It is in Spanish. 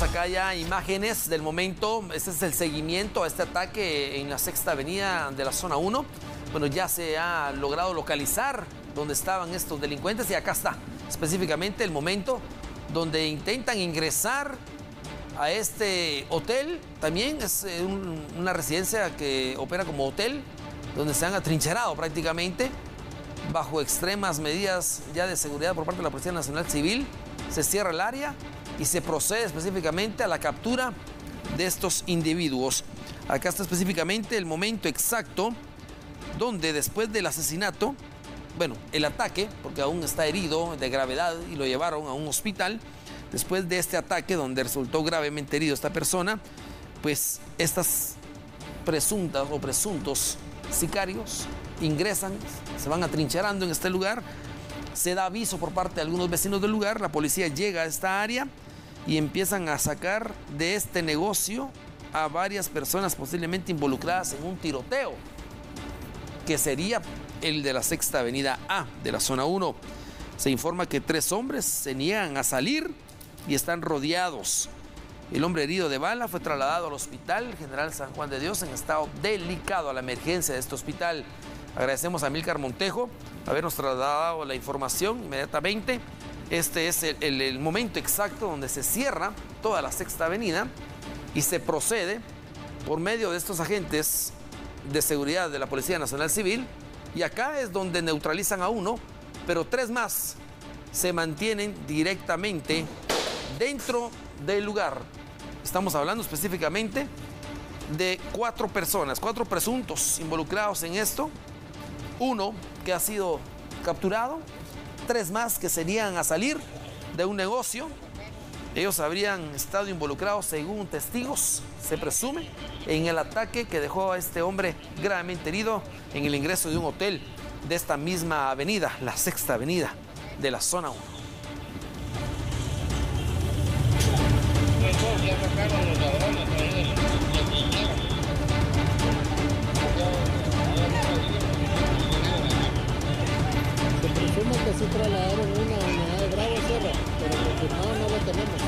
Acá ya imágenes del momento. Este es el seguimiento a este ataque en la sexta avenida de la zona 1. Bueno, ya se ha logrado localizar dónde estaban estos delincuentes y acá está específicamente el momento donde intentan ingresar a este hotel. También es eh, una residencia que opera como hotel, donde se han atrincherado prácticamente bajo extremas medidas ya de seguridad por parte de la Policía Nacional Civil. Se cierra el área y se procede específicamente a la captura de estos individuos. Acá está específicamente el momento exacto donde después del asesinato, bueno, el ataque, porque aún está herido de gravedad y lo llevaron a un hospital, después de este ataque donde resultó gravemente herido esta persona, pues estas presuntas o presuntos sicarios ingresan, se van atrincherando en este lugar, se da aviso por parte de algunos vecinos del lugar, la policía llega a esta área y empiezan a sacar de este negocio a varias personas posiblemente involucradas en un tiroteo, que sería el de la sexta avenida A de la zona 1. Se informa que tres hombres se niegan a salir y están rodeados. El hombre herido de bala fue trasladado al hospital General San Juan de Dios en estado delicado a la emergencia de este hospital. Agradecemos a Milcar Montejo habernos trasladado la información inmediatamente. Este es el, momento exacto donde se cierra toda la sexta avenida y se procede por medio de estos agentes de seguridad de la Policía Nacional Civil. Y acá es donde neutralizan a uno, pero tres más se mantienen directamente dentro del lugar. Estamos hablando específicamente de cuatro personas, cuatro presuntos involucrados en esto. Uno que ha sido capturado, tres más que serían a salir de un negocio. Ellos habrían estado involucrados, según testigos, se presume, en el ataque que dejó a este hombre gravemente herido en el ingreso de un hotel de esta misma avenida, la sexta avenida de la zona 1. Sí trasladaron una unidad de Bravo Sierra, pero confirmado no lo tenemos.